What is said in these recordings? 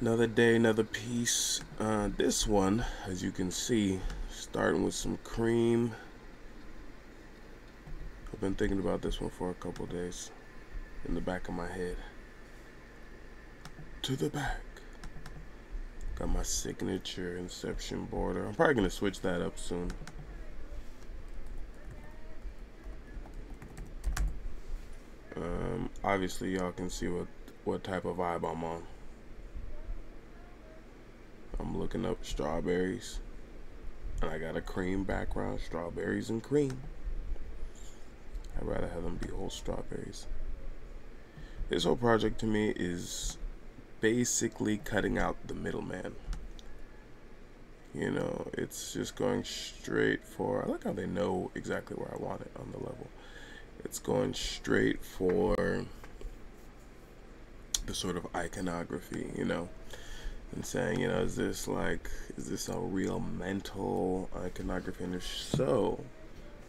Another day, another piece. Uh, this one, as you can see, starting with some cream. I've been thinking about this one for a couple days in the back of my head. To the back. Got my signature Inception border. I'm probably going to switch that up soon. Um, obviously, y'all can see what, what type of vibe I'm on. I'm looking up strawberries. And I got a cream background, strawberries and cream. I'd rather have them be whole strawberries. This whole project to me is basically cutting out the middleman. You know, it's just going straight for, I like how they know exactly where I want it on the level. It's going straight for the sort of iconography, you know and saying, you know, is this like, is this a real mental iconography? And if so,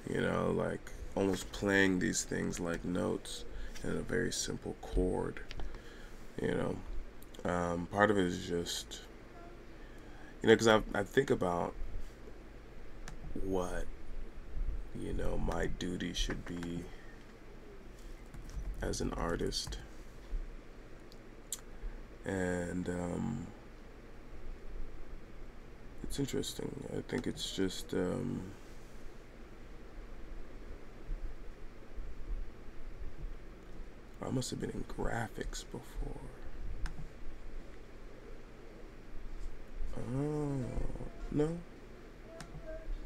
you know, like almost playing these things like notes in a very simple chord, you know. Um, part of it is just, you know, because I, I think about what, you know, my duty should be as an artist. And, um, it's interesting. I think it's just um, I must have been in graphics before. Oh no,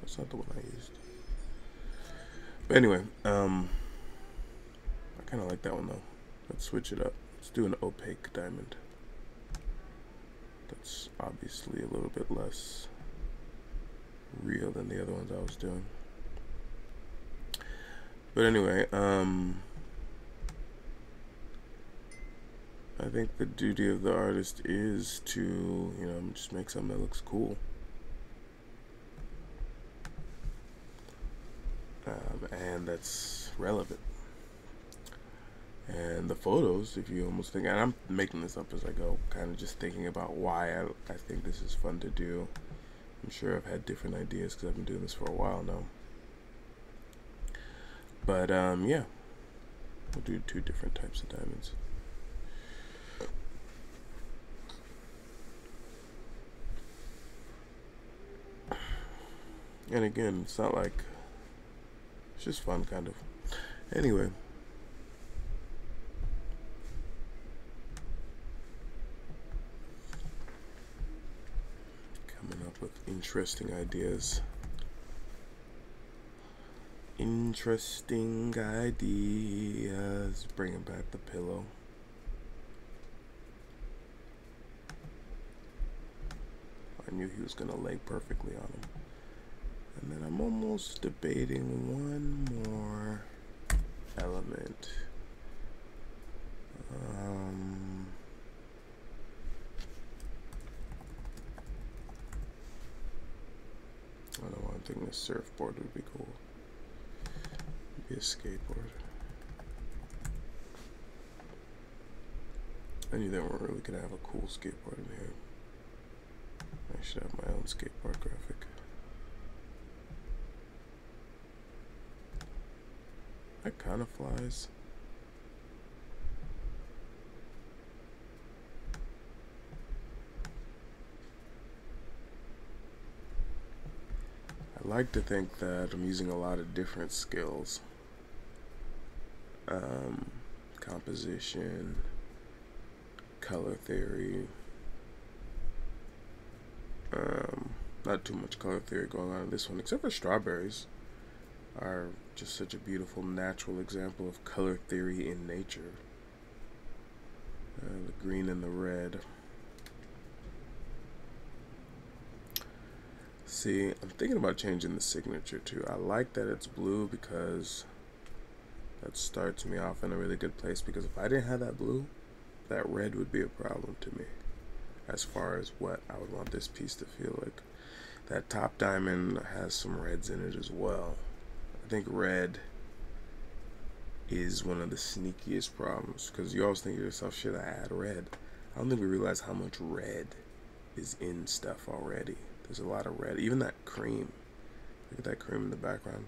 that's not the one I used. But anyway, um, I kind of like that one though. Let's switch it up. Let's do an opaque diamond. That's obviously a little bit less real than the other ones I was doing. But anyway, um, I think the duty of the artist is to, you know, just make something that looks cool. Um, and that's relevant. And the photos, if you almost think, and I'm making this up as I go, kind of just thinking about why I, I think this is fun to do. I'm sure I've had different ideas because I've been doing this for a while now. But um, yeah, we'll do two different types of diamonds. And again, it's not like, it's just fun kind of. Anyway. Interesting ideas. Interesting ideas. Bringing back the pillow. I knew he was going to lay perfectly on him. And then I'm almost debating one more element. Um, Think this surfboard would be cool. Be a skateboard. I knew they weren't really gonna have a cool skateboard in here. I should have my own skateboard graphic. That kind of flies. Like to think that I'm using a lot of different skills. Um, composition, color theory. Um, not too much color theory going on in this one, except for strawberries are just such a beautiful natural example of color theory in nature. Uh, the green and the red. See, I'm thinking about changing the signature too. I like that it's blue because that starts me off in a really good place because if I didn't have that blue, that red would be a problem to me as far as what I would want this piece to feel like. That top diamond has some reds in it as well. I think red is one of the sneakiest problems because you always think to yourself, should I add red? I don't think we realize how much red is in stuff already. There's a lot of red. Even that cream. Look at that cream in the background.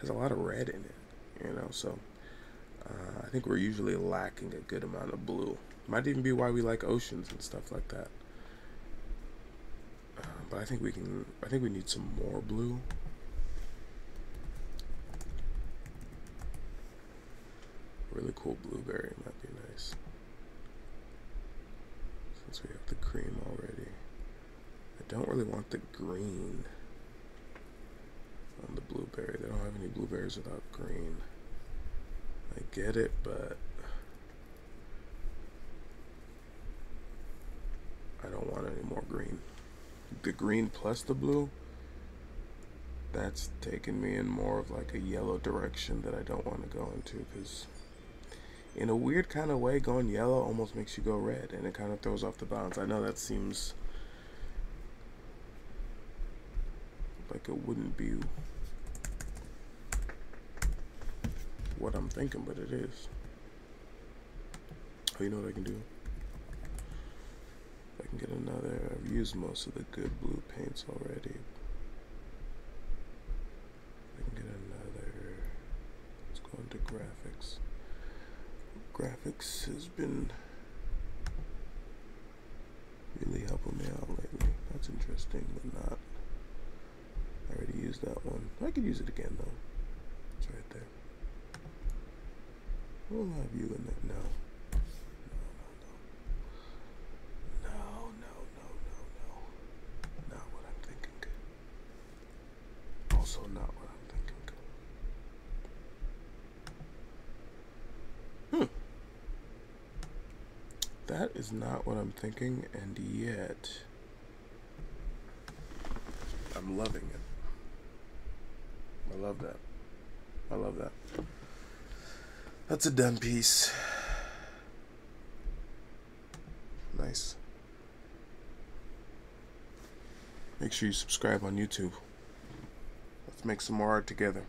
Has a lot of red in it. You know, so uh, I think we're usually lacking a good amount of blue. Might even be why we like oceans and stuff like that. Uh, but I think we can. I think we need some more blue. Really cool blueberry might be nice. Since we have the cream already. I don't really want the green on the blueberry. They don't have any blueberries without green. I get it, but I don't want any more green. The green plus the blue, that's taking me in more of like a yellow direction that I don't want to go into because in a weird kind of way, going yellow almost makes you go red and it kind of throws off the balance. I know that seems like it wouldn't be what I'm thinking, but it is. Oh, you know what I can do? I can get another. I've used most of the good blue paints already. I can get another. Let's go into graphics. Graphics has been really helping me out lately. That's interesting, but not. Used that one. I could use it again though. It's right there. We'll have you in there. No. No, no, no. No, no, no, no, no. Not what I'm thinking. Also not what I'm thinking. Hmm. That is not what I'm thinking, and yet I'm loving it. I love that. I love that. That's a done piece. Nice. Make sure you subscribe on YouTube. Let's make some more art together.